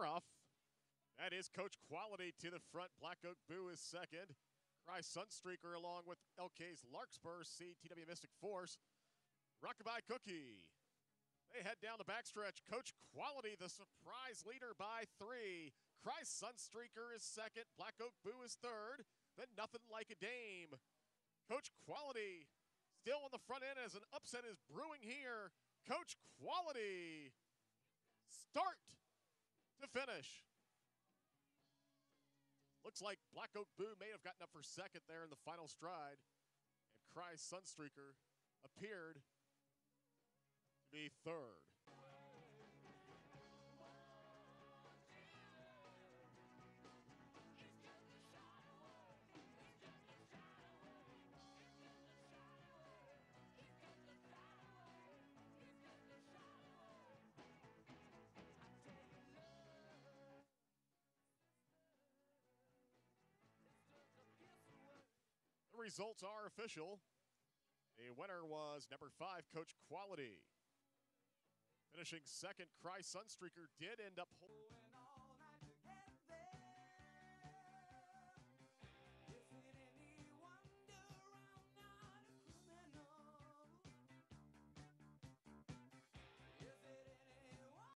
Off. That is Coach Quality to the front. Black Oak Boo is second. Cry Sunstreaker along with LK's Larkspur, CTW Mystic Force. Rockabye Cookie. They head down the backstretch. Coach Quality, the surprise leader by three. Cry Sunstreaker is second. Black Oak Boo is third. Then Nothing Like a Dame. Coach Quality still on the front end as an upset is brewing here. Coach Quality. Start finish. Looks like Black Oak Boo may have gotten up for second there in the final stride. And Cry Sunstreaker appeared to be third. Results are official. The winner was number five, Coach Quality. Finishing second, Cry Sunstreaker did end up holding.